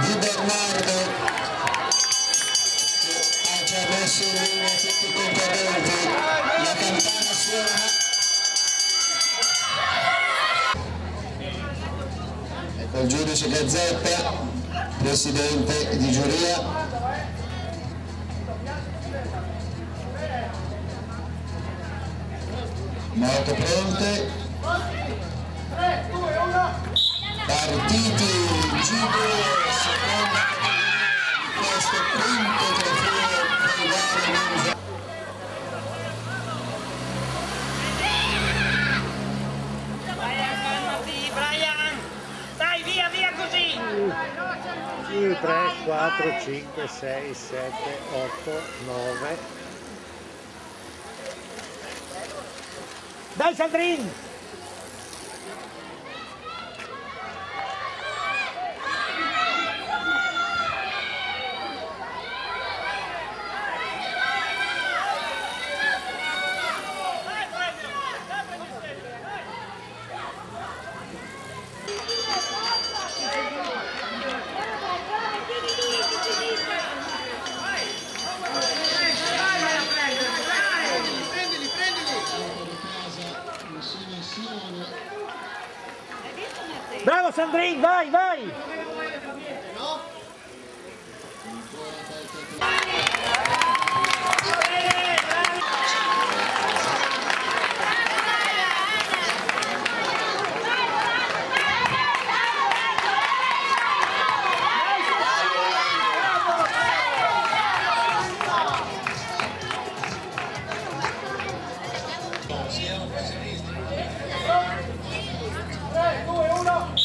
di Bernardo ha già messo in linea tutti i concorrenti la campana suona ecco il giudice Gazzetta presidente di giuria moto pronte partiti Giudo seconda categoria di questo quinto trofeo Monza Brian! Dai, via, via così! 2, 3, 4, 5, 6, 7, 8, 9. Dai, Sandrin! Bravo Sandrin, vai, vai! 2, 1.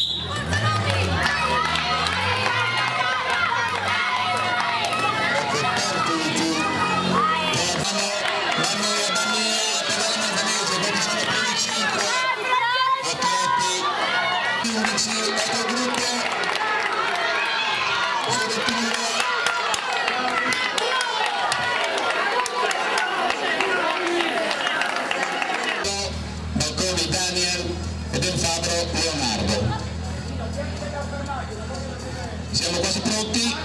Siamo quasi pronti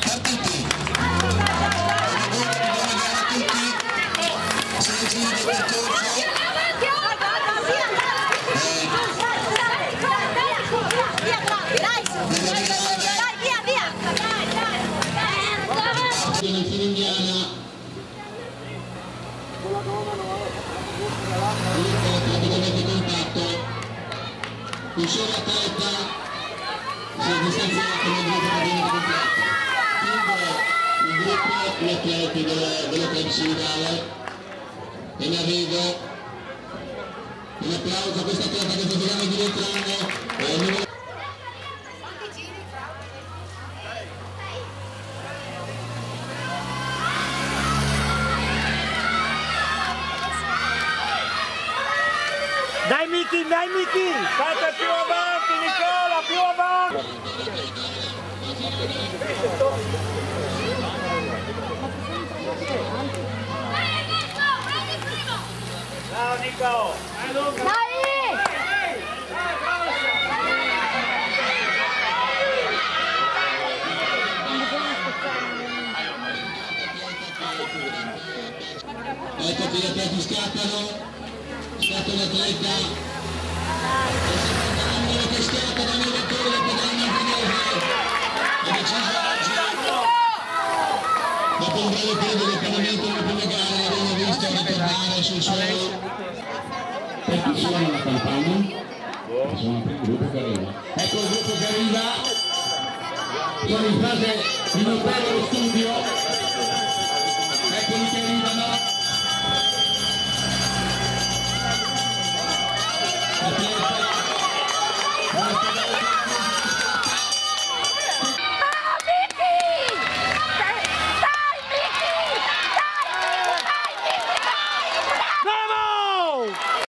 partiti sei giri di viene contatto il solo atleta è distanziato nel gruppo praticamente completo chiude il gruppo gli atleti del, dello club solidale e ne arrivo un applauso a questa atleta che sta giocando di rientrando Dai dai Miki! Fate più avanti Nicola, più avanti! Ciao Nico! ecco che gli atleti scattano scatta l'atleta dopo un breve periodo di appanamento nelle prime gare l'abbiamo visto ritornare sul suolo suona la suona per il gruppo che arriva ecco il gruppo che arriva sono in fase di montare lo studio